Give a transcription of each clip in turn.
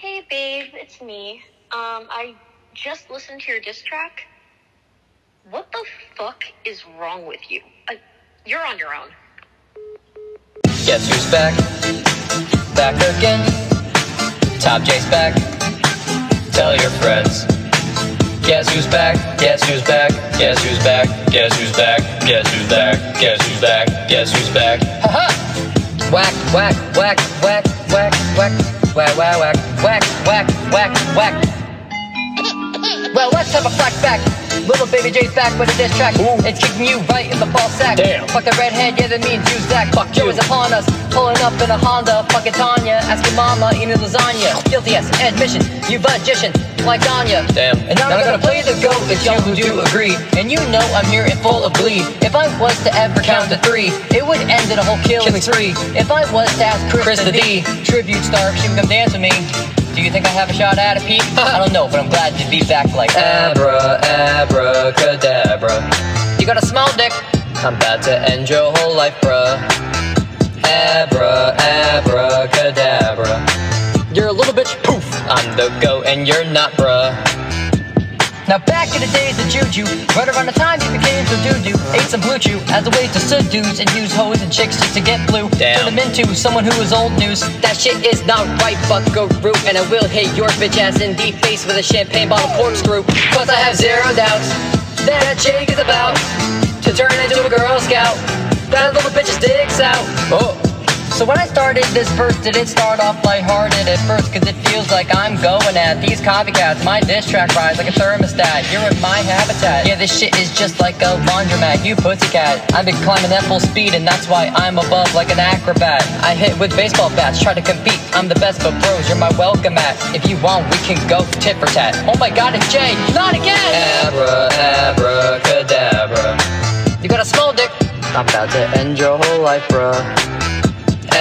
Hey, babe, it's me. Um, I just listened to your diss track. What the fuck is wrong with you? Uh, you're on your own. Guess who's back? Back again. Top J's back. Tell your friends. Guess who's back? Guess who's back? Guess who's back? Guess who's back? Guess who's back? Guess who's back? Guess who's back? Ha ha! Whack, whack, whack, whack, whack, whack, whack, whack, whack, whack, whack, whack, whack. Well, let's have a flashback. Little baby J's back with a diss track. Ooh. It's kicking you right in the ball sack. Damn. Fuck the redhead, yeah, that means you Zach. Fuck Joe you. is upon us, pulling up in a Honda. Fucking Tanya, asking mama, eating lasagna. Guilty as admission, you magician, like Anya. Damn. And now I'm gonna play the goat if y'all who do agree. And you know I'm here and full of bleed. If I was to ever count to three, it would end in a whole killing Killing spree. If I was to ask Chris, Chris the D, tribute star, if she would come dance with me. Do you think I have a shot at a peep? I don't know, but I'm glad to be back like Abra, abracadabra. You got a small dick. I'm about to end your whole life, bruh. Abra, abracadabra. You're a little bitch, poof. I'm the goat and you're not, bruh. Now back in the days of Juju, right around the time he became so doo-doo, ate some blue chew as a way to seduce and use hoes and chicks just to get blue. Damn. Turn them into someone who is old news. That shit is not right, buckaroo, and I will hit your bitch ass in the face with a champagne bottle corkscrew. Plus I have zero doubts that Jake is about to turn into a Girl Scout. That little bitch's dicks out. Oh, So when I started this verse, did it start off lighthearted at first? Cause it feels like I'm going at these copycats. My diss track rides like a thermostat. You're in my habitat. Yeah, this shit is just like a laundromat. You pussycat. I've been climbing at full speed, and that's why I'm above like an acrobat. I hit with baseball bats, try to compete. I'm the best, but bros, you're my welcome mat. If you want, we can go tit for tat. Oh my god, it's Jay. Not again! Abra, abracadabra. You got a small dick. I'm about to end your whole life, bruh.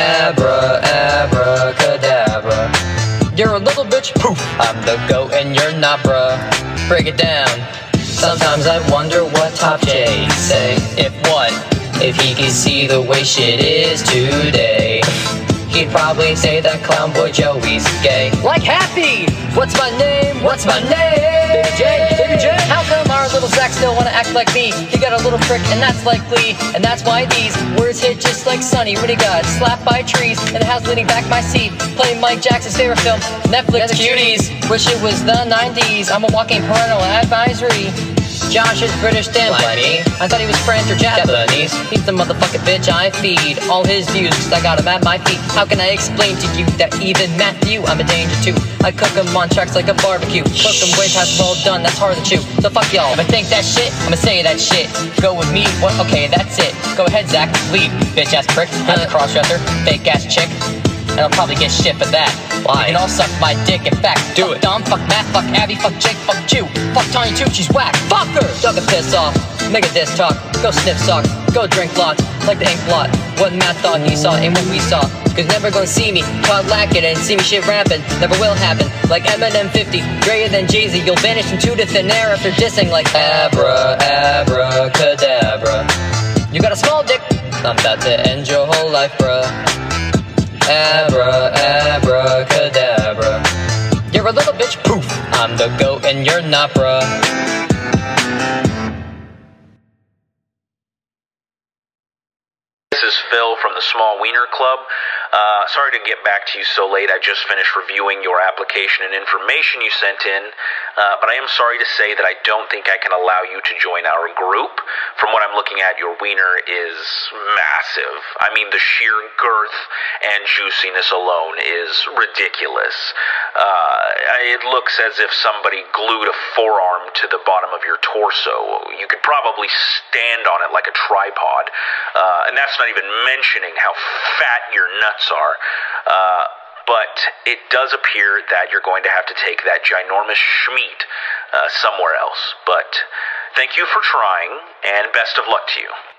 Abra. You're a little bitch, poof. I'm the goat and you're not, bruh. Break it down. Sometimes I wonder what Top J say. If what? If he could see the way shit is today. He'd probably say that clown boy Joey's gay. Like Happy! What's my name? What's my name? Baby J, Baby J. How come our little Zach still wanna act like me? He got a little prick and that's likely. And that's why these words hit like Sonny he got slapped by trees in the house leaning back my seat. Playing Mike Jackson's favorite film, Netflix Cuties. Wish it was the 90s. I'm a walking parental advisory. Josh is British damn me. I thought he was French or Japanese. He's the motherfucking bitch I feed. All his views, 'cause I got him at my feet. How can I explain to you that even Matthew, I'm a danger too? I cook him on tracks like a barbecue. Cook him way past well done, that's hard to chew. So fuck y'all. If I think that shit, I'ma say that shit. Go with me, what? Okay, that's it. Go ahead, Zach. Leave, bitch ass prick. I'm a crossdresser, fake ass chick. And I'll probably get shit for that. Why? You all suck my dick. In fact, Do fuck it. Dom, fuck Matt, fuck Abby, fuck Jake, fuck Chew. Fuck Tanya too, she's whack. Fuck her! Dug a piss off. Make a diss talk. Go sniff sock. Go drink lots. Like the ink blot. What Matt thought he saw and what we saw. Cause never gonna see me caught lacking and see me shit rampant. Never will happen. Like Eminem 50, greater than Jay-Z. You'll vanish into the thin air after dissing like Abra, Abra, Cadabra. You got a small dick. I'm about to end your whole life, bruh. Abra, abracadabra. You're a little bitch, poof. I'm the goat and you're not, bruh. Phil from the Small Wiener Club. Uh, sorry to get back to you so late. I just finished reviewing your application and information you sent in, uh, but I am sorry to say that I don't think I can allow you to join our group. From what I'm looking at, your wiener is massive. I mean, the sheer girth and juiciness alone is ridiculous. Uh, it looks as if somebody glued a forearm to the bottom of your torso. You could probably stand on it like a tripod. Uh, and that's not even mentioning how fat your nuts are. Uh, but it does appear that you're going to have to take that ginormous schmeat uh, somewhere else. But thank you for trying, and best of luck to you.